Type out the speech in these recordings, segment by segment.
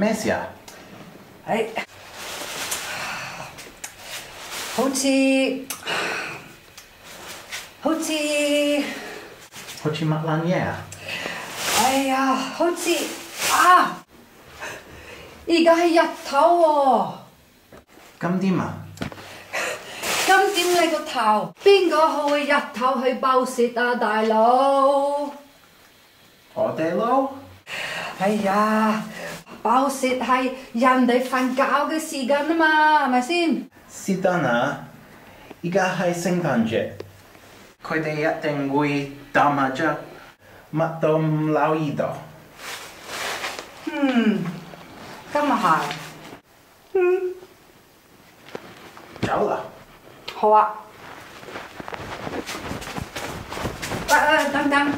咩事啊？诶，好似好似，好似乜撚嘢啊？哎呀，好似啊！而家系日头喎、咁点啊？咁点你个头？边个会日头去爆雪啊，大佬？我哋咯，哎呀， 爆雪系人哋瞓觉嘅时间啊嘛，系咪先？是但啊！而家系圣诞节，佢哋一定会打麻雀，乜都唔留意到。嗯，咁啊系。嗯，走啦！好啊。喂喂，等等。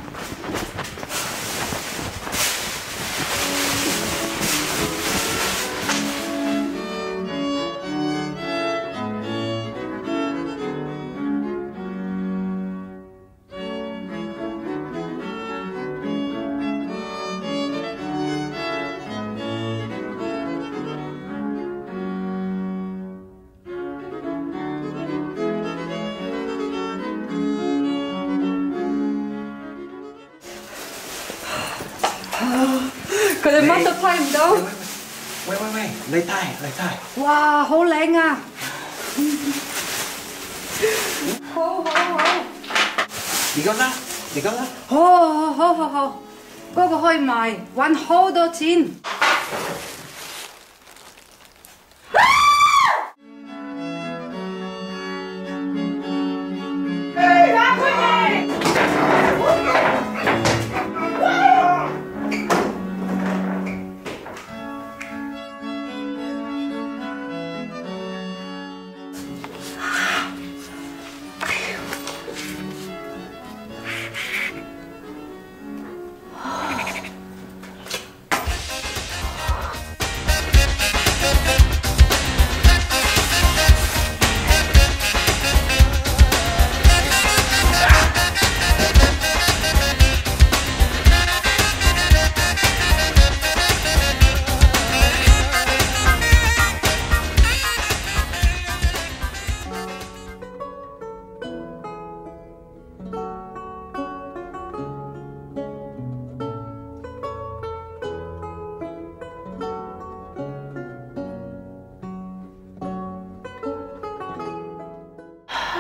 佢哋乜都睇唔到。喂喂喂，你睇你睇，哇，好靓啊！好好好，而家啦，而家啦，好好好好，嗰、个可以卖，揾好多钱。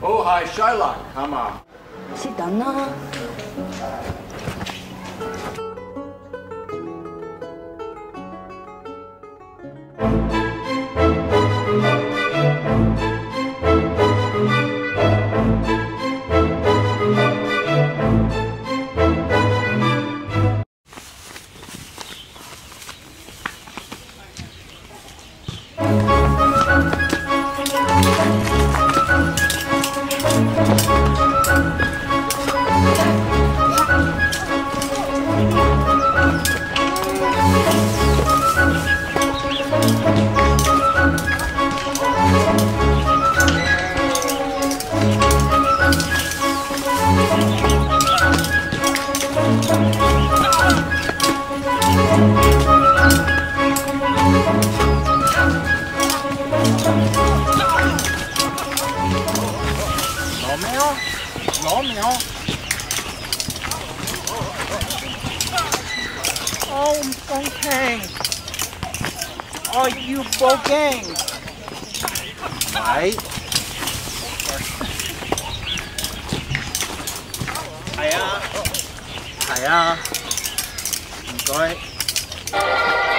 Oh, hi, Shylock. Come on. Is he? now. Oh, fucking! Are you fucking? Right. Hiya. Hiya. Enjoy.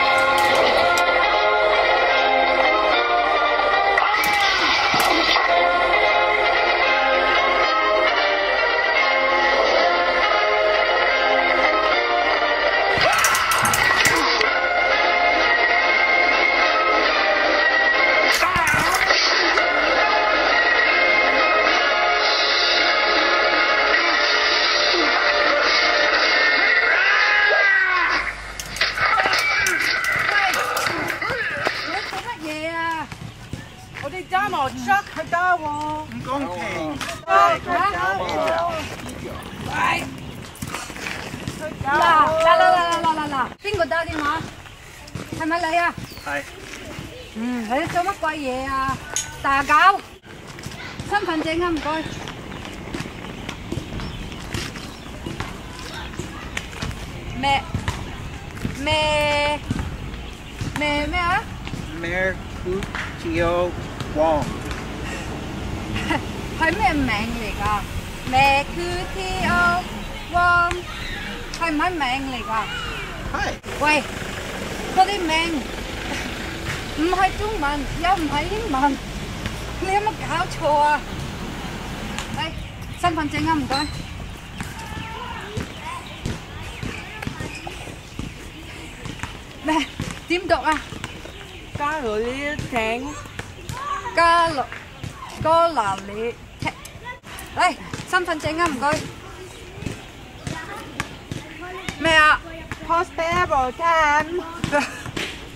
警！系。系啊，系啊，唔该。 家喎，唔公平。嗱嗱嗱嗱嗱嗱嗱，边个打电话？系咪你啊？系嗯，你做乜鬼嘢啊？打搅，身份证啊，唔该。咩咩咩咩啊？ Mercutio Wong，系咩名嚟㗎？咩 Q T O 汪系唔系名嚟㗎？系喂，嗰啲名唔系中文，又唔系英文，你有冇搞错啊？嚟，身份证啊，唔该。咩？点读啊？加女请 加勒哥拿里踢。嚟，身份证啊，唔该。咩啊？ hospitable time，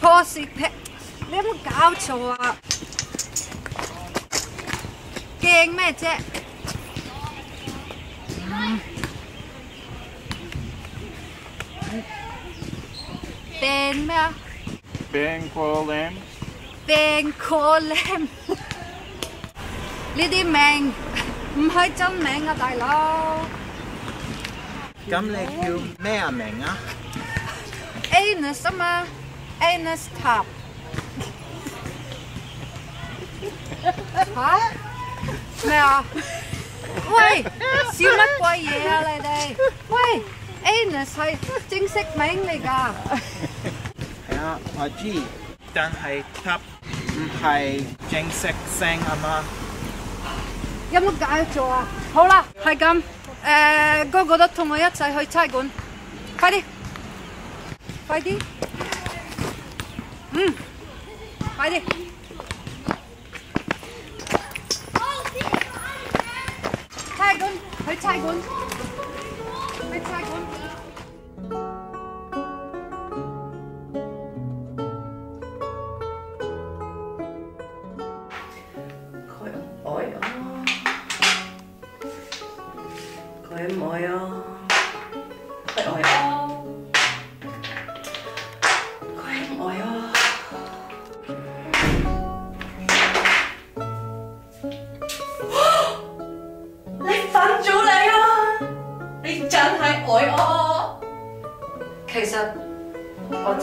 positive，你有冇搞错啊？惊咩啫？嗯病咩啊？ Ben Quolam. 病 call 呢啲名唔係真名啊，大佬。咁你叫咩名啊？Anus 啊嘛，Anus Top。吓？咩啊？喂，笑乜鬼嘢啊你哋？喂，Anus 係正式名嚟㗎。係啊，我知，但係塔唔係正式聲啊嘛。有冇搞錯啊？好啦，系咁，诶，个个都同我一齐去差馆，快啲，快啲，嗯，快啲，差館，去差馆，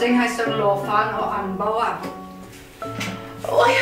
我净系想攞翻我银包啊！喂呀！